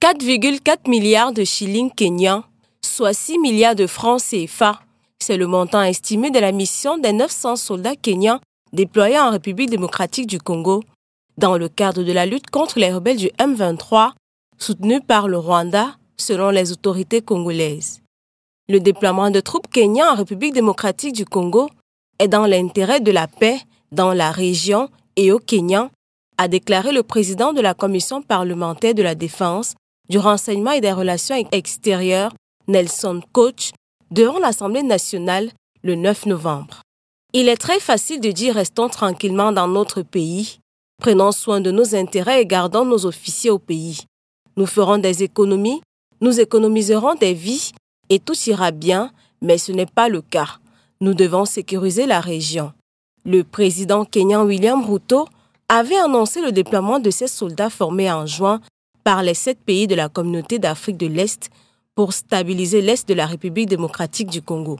4,4 milliards de shillings kenyans, soit 6 milliards de francs CFA. C'est le montant estimé de la mission des 900 soldats kenyans déployés en République démocratique du Congo dans le cadre de la lutte contre les rebelles du M23, soutenus par le Rwanda, selon les autorités congolaises. Le déploiement de troupes kenyans en République démocratique du Congo est dans l'intérêt de la paix dans la région et au Kenya, a déclaré le président de la commission parlementaire de la défense, du renseignement et des relations extérieures, Nelson Koch, devant l'Assemblée nationale le 9 novembre. Il est très facile de dire restons tranquillement dans notre pays, prenons soin de nos intérêts et gardons nos officiers au pays. Nous ferons des économies, nous économiserons des vies et tout ira bien, mais ce n'est pas le cas. Nous devons sécuriser la région. Le président kenyan William Ruto avait annoncé le déploiement de ses soldats formés en juin par les sept pays de la communauté d'Afrique de l'Est pour stabiliser l'Est de la République démocratique du Congo.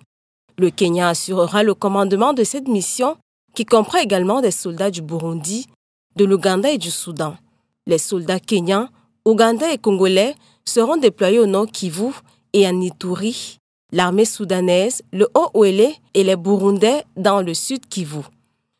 Le Kenya assurera le commandement de cette mission qui comprend également des soldats du Burundi, de l'Ouganda et du Soudan. Les soldats kenyans, ougandais et congolais seront déployés au nord Kivu et à Nituri, l'armée soudanaise, le Haut-Ouélé et les Burundais dans le sud Kivu.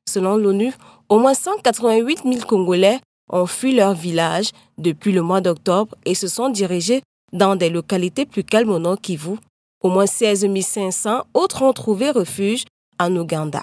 Selon l'ONU, au moins 188 000 Congolais ont fui leur village depuis le mois d'octobre et se sont dirigés dans des localités plus calmes au nord Kivu. Au moins 16 500 autres ont trouvé refuge en Ouganda.